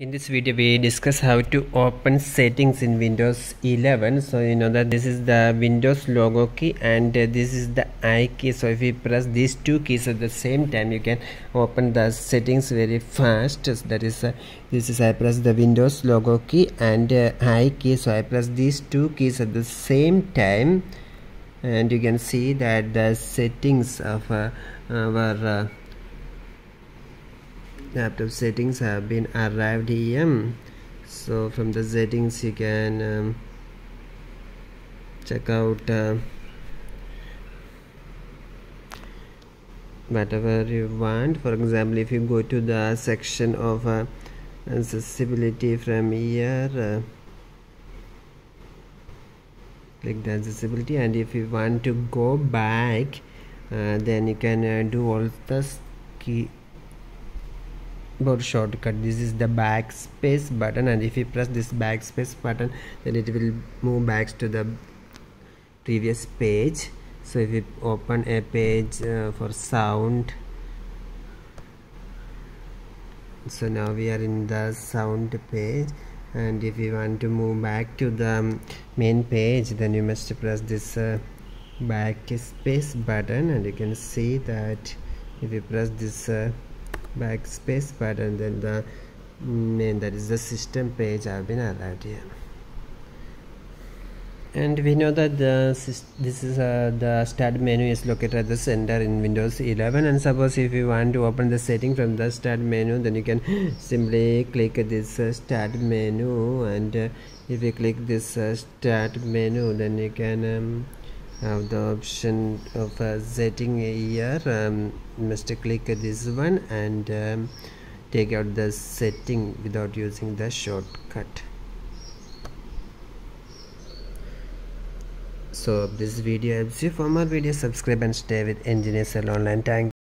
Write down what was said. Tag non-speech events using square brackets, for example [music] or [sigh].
In this video we discuss how to open settings in Windows 11 so you know that this is the Windows logo key and uh, this is the I key. So if you press these two keys at the same time you can open the settings very fast. That is uh, this is I press the Windows logo key and uh, I key. So I press these two keys at the same time and you can see that the settings of uh, our uh, laptop settings have been arrived here. So from the settings you can um, check out uh, whatever you want. For example if you go to the section of uh, accessibility from here uh, click the accessibility. And if you want to go back uh, then you can uh, do all the key keyboard shortcut. This is the backspace button and if you press this backspace button then it will move back to the previous page. So if you open a page uh, for sound so now we are in the sound page. And if you want to move back to the main page then you must press this uh, backspace button. And you can see that if you press this uh, backspace button then the main that is the system page have been arrived here. And we know that the this is uh, the start menu is located at the center in windows 11 and suppose if you want to open the setting from the start menu then you can [gasps] simply click this uh, start menu and uh, if you click this uh, start menu then you can um, have the option of uh, setting here um, must click this one and um, take out the setting without using the shortcut. So this video helps you. For more videos subscribe and stay with engineers online. Thank